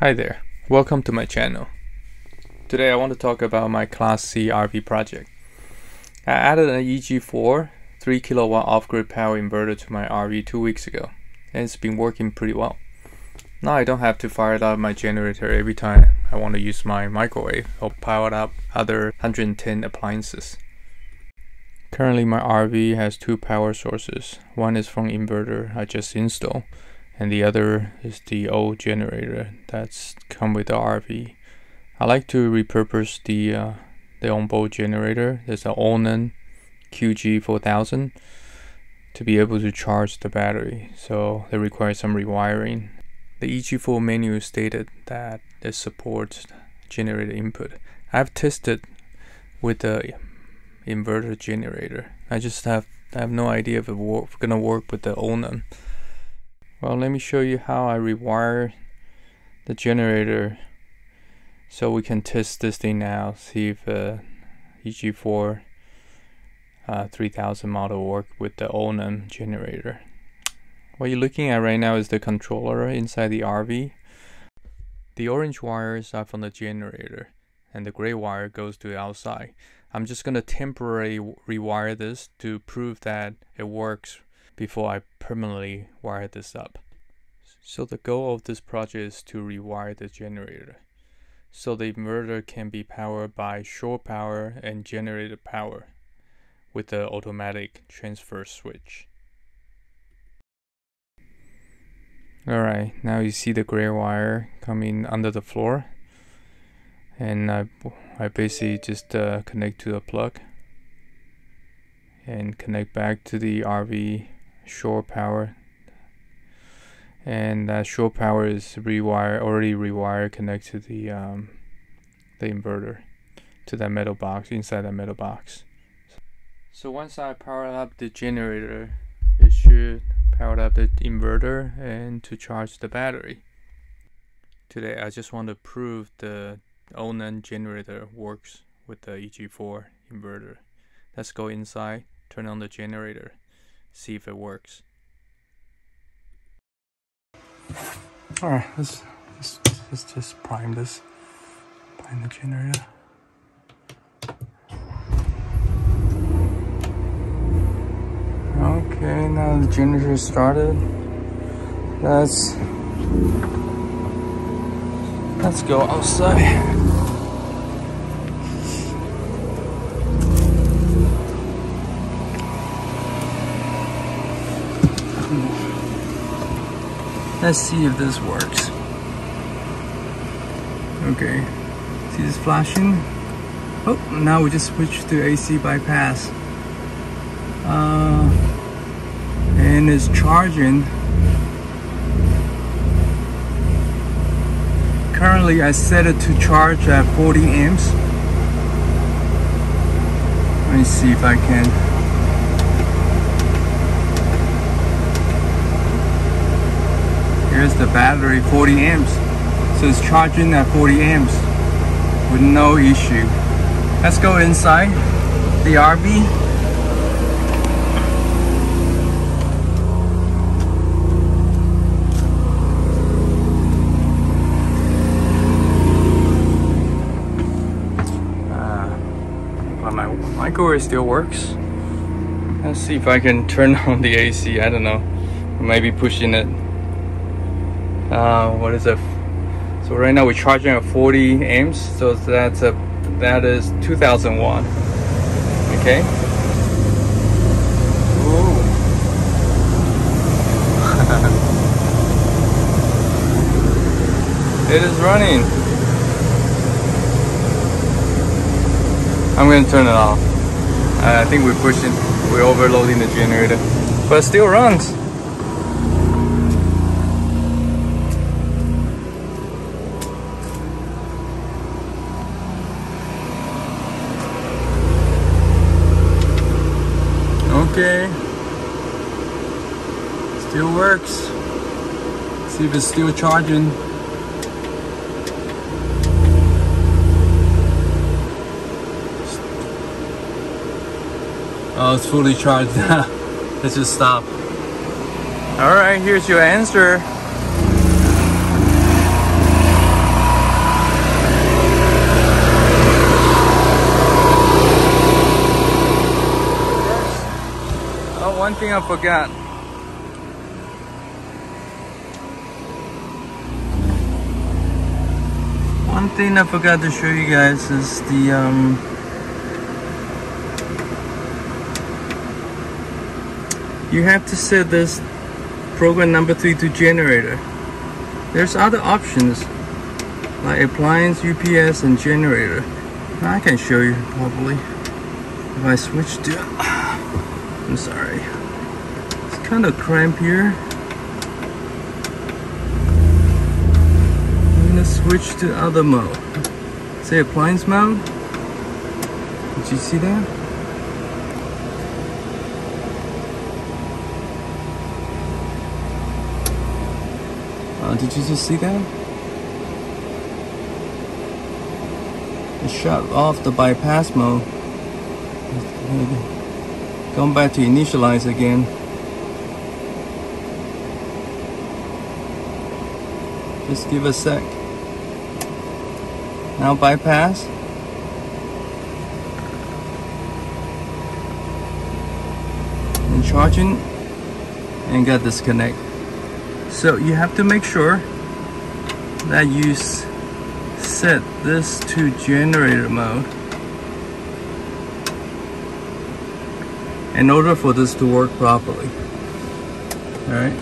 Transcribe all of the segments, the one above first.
Hi there, welcome to my channel. Today I want to talk about my Class C RV project. I added an EG4 3 kilowatt off-grid power inverter to my RV two weeks ago and it's been working pretty well. Now I don't have to fire up my generator every time I want to use my microwave or power up other 110 appliances. Currently my RV has two power sources. One is from inverter I just installed and the other is the old generator that's come with the RV. I like to repurpose the uh, the onboard generator. There's an Onan QG4000 to be able to charge the battery, so it requires some rewiring. The EG4 menu stated that it supports generator input. I've tested with the inverter generator. I just have I have no idea if it's gonna work with the Onan. Well, let me show you how I rewire the generator so we can test this thing now, see if uh, EG4 uh, 3000 model work with the Onan generator. What you're looking at right now is the controller inside the RV. The orange wires are from the generator and the gray wire goes to the outside. I'm just going to temporarily rewire this to prove that it works before I permanently wire this up. So the goal of this project is to rewire the generator. So the inverter can be powered by shore power and generator power with the automatic transfer switch. Alright, now you see the gray wire coming under the floor and I, I basically just uh, connect to a plug and connect back to the RV shore power. And that shore power is rewire already rewired connect to the um, the inverter to that metal box inside that metal box. So once I power up the generator it should power up the inverter and to charge the battery. Today I just want to prove the Onan generator works with the EG4 inverter. Let's go inside turn on the generator see if it works. All right, let's, let's, let's just prime this, prime the generator. Okay, now the generator started. Let's, let's go outside. Let's see if this works. Okay, see this flashing? Oh, now we just switch to AC bypass. Uh, and it's charging. Currently, I set it to charge at 40 amps. Let me see if I can Here's the battery, 40 amps. So it's charging at 40 amps with no issue. Let's go inside the RV. Uh, microwave still works. Let's see if I can turn on the AC. I don't know. Maybe pushing it uh, what is it? So right now we're charging at 40 amps so that's a that is 2000 watt. Okay? It is running. I'm gonna turn it off. I think we're pushing we're overloading the generator but it still runs okay. Still works. See if it's still charging. Oh, it's fully charged. Let's just stop. All right, here's your answer. Thing I forgot. One thing I forgot to show you guys is the um, you have to set this program number three to generator. There's other options like appliance, UPS, and generator. I can show you probably if I switch to. I'm sorry, it's kind of cramped here. I'm gonna switch to other mode. Say appliance mode. Did you see that? Uh, did you just see that? It shut off the bypass mode. Going back to initialize again. Just give a sec. Now bypass. And charging and get disconnect. So you have to make sure that you set this to generator mode in order for this to work properly. Alright.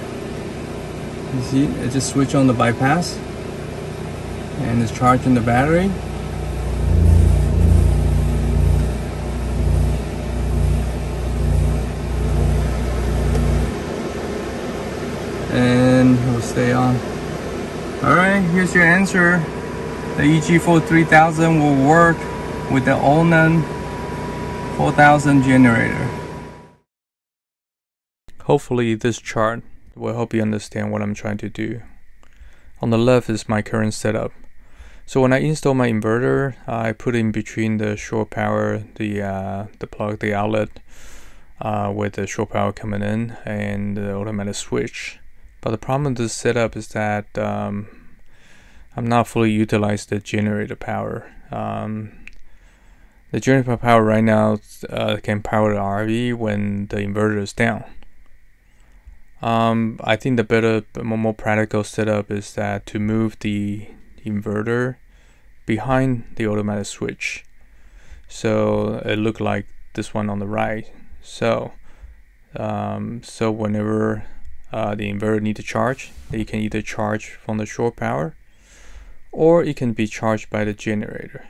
You see, I just switch on the bypass and it's charging the battery. And we'll stay on. Alright, here's your answer. The EG4 3000 will work with the Onan 4000 generator. Hopefully this chart will help you understand what I'm trying to do. On the left is my current setup. So when I install my inverter, I put in between the shore power, the uh, the plug, the outlet, uh, with the shore power coming in and the automatic switch. But the problem with this setup is that um, I'm not fully utilized the generator power. Um, the generator power right now uh, can power the RV when the inverter is down. Um, I think the better, more, practical setup is that to move the inverter behind the automatic switch. So it looked like this one on the right. So um, so whenever uh, the inverter need to charge, you can either charge from the shore power or it can be charged by the generator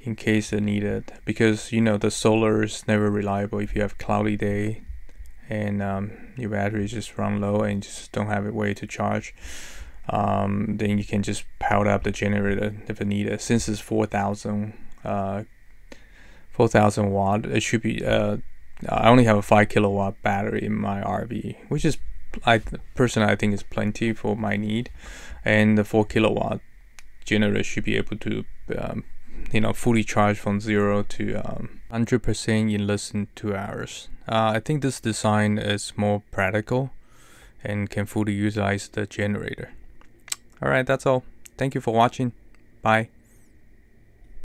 in case it needed because you know the solar is never reliable if you have cloudy day and um, your batteries just run low and just don't have a way to charge um, then you can just power up the generator if it needed. Since it's 4,000 uh, 4,000 watt, it should be. Uh, I only have a five kilowatt battery in my RV, which is I personally I think is plenty for my need, and the four kilowatt generator should be able to um, you know fully charge from zero to um, 100% in less than two hours. Uh, I think this design is more practical and can fully utilize the generator. Alright, that's all. Thank you for watching. Bye.